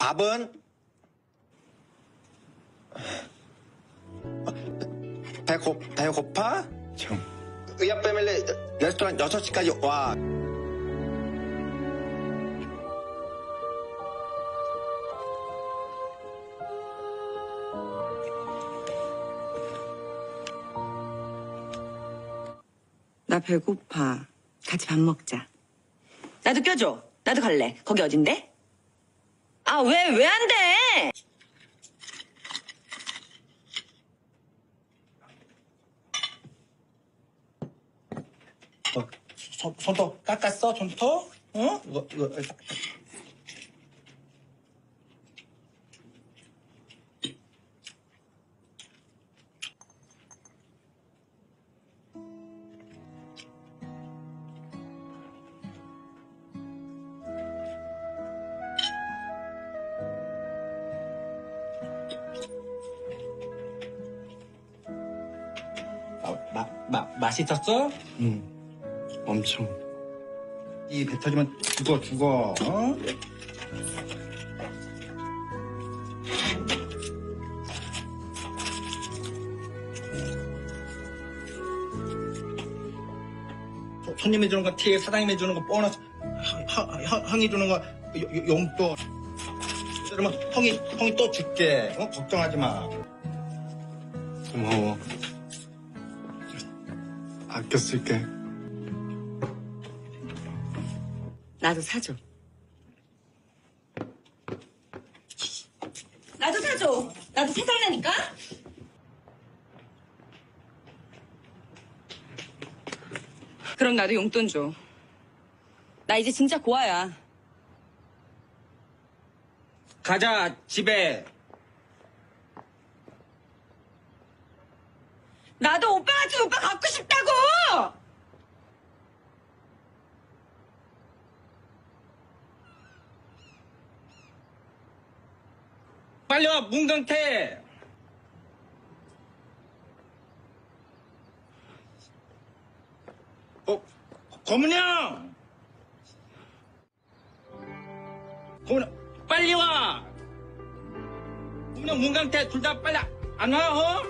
밥은 배고 배고파? 형, 의아 패밀리 레스토랑 6시까지 와. 나 배고파. 같이 밥 먹자. 나도 껴줘. 나도 갈래. 거기 어딘데? 아, 왜, 왜 안 돼? 어, 손, 손톱 깎았어? 손톱? 어? 이거, 이거. 마, 마, 맛있었어? 응, 엄청. 이 배 터지면 죽어 죽어 어? 소- 손님이 주는 거 티, 사장님이 주는 거 보너스, 형, 형, 형이 주는 거 용돈. 그러면 형이 형이 또 줄게. 어? 걱정하지 마. 고마워. 아껴 쓸게. 나도 사줘. 나도 사줘. 나도 사달라니까? 그럼 나도 용돈 줘. 나 이제 진짜 고아야. 가자 집에. 나도 오빠 같은 오빠 갖고 싶다고! 빨리 와 문경태. 어, 고문이 형! 고문이 형, 빨리 와! 고문이 형, 문강태 둘 다 빨리 안 와, 어?